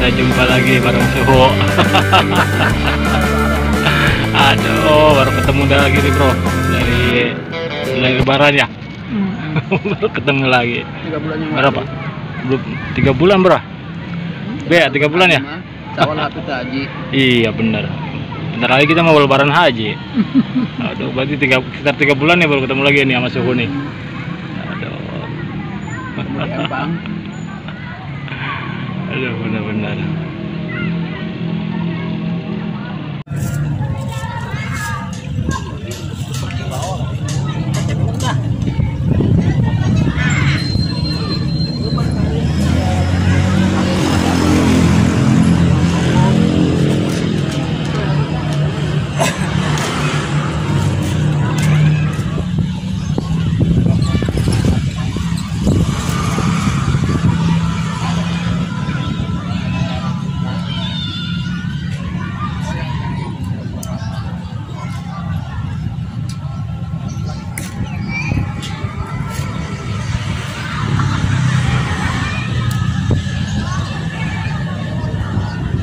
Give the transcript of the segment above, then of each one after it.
Jumpa lagi bareng suhu. Aduh, baru ketemu dah lagi nih bro dari dari lebaran ya. baru ketemu lagi. tiga bulan yang Berapa? Belum tiga bulan bro? Be, tiga bulan ya? Hati haji. Iya bener. Bentar lagi kita mau lebaran haji. Aduh, berarti tiga, sekitar tiga bulan ya baru ketemu lagi nih sama suhu nih. Aduh. Allah wala wala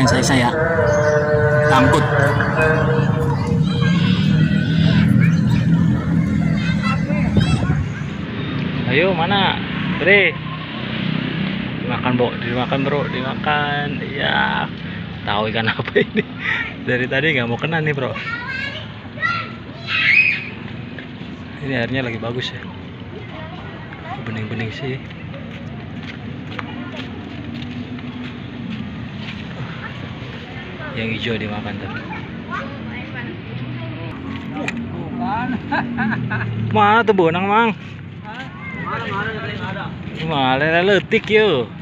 Lumayan saya saya tangkut. Ayo mana, Bre? Dimakan bro, dimakan bro, dimakan. Iya, tahu ikan apa ini? Dari tadi nggak mau kena nih bro. Ini airnya lagi bagus ya. Bening-bening sih. Yang hijau dimakan tuh. Mana tuh bonang mang? Mana letik yuk.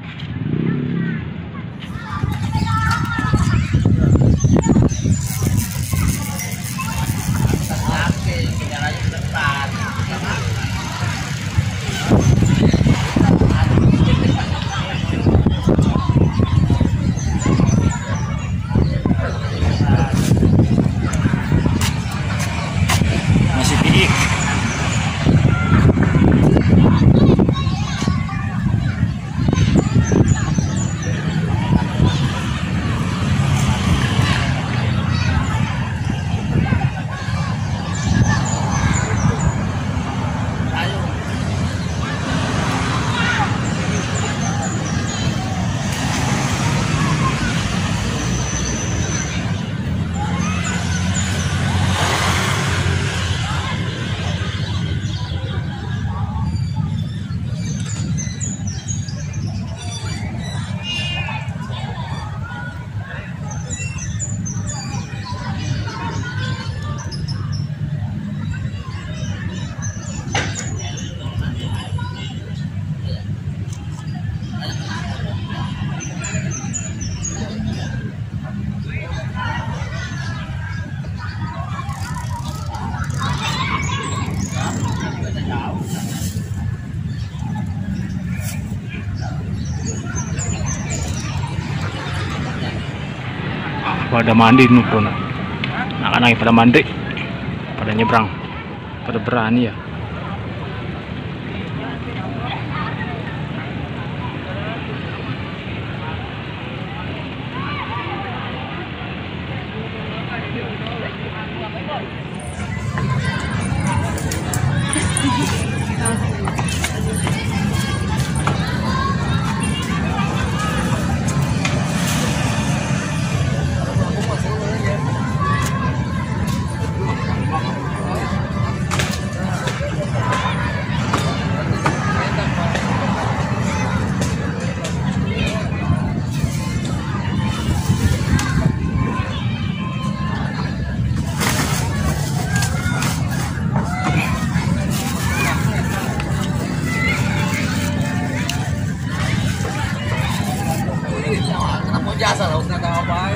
Pada mandi nih bro nah. Nah, anak pada mandi pada nyebrang pada berani ya biasa lah, usah apa-apa.